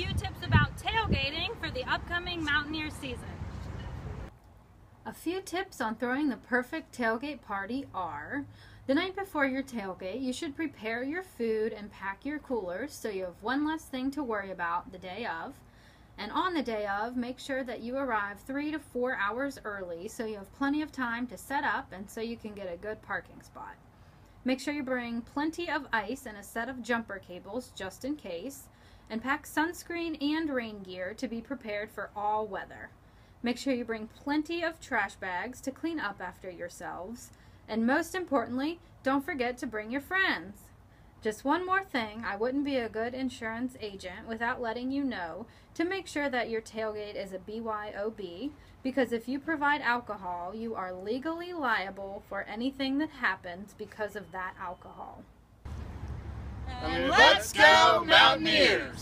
few tips about tailgating for the upcoming Mountaineer season. A few tips on throwing the perfect tailgate party are the night before your tailgate, you should prepare your food and pack your coolers so you have one less thing to worry about the day of. And on the day of, make sure that you arrive three to four hours early so you have plenty of time to set up and so you can get a good parking spot. Make sure you bring plenty of ice and a set of jumper cables just in case, and pack sunscreen and rain gear to be prepared for all weather. Make sure you bring plenty of trash bags to clean up after yourselves, and most importantly, don't forget to bring your friends. Just one more thing, I wouldn't be a good insurance agent without letting you know to make sure that your tailgate is a BYOB because if you provide alcohol, you are legally liable for anything that happens because of that alcohol. And let's go Mountaineers!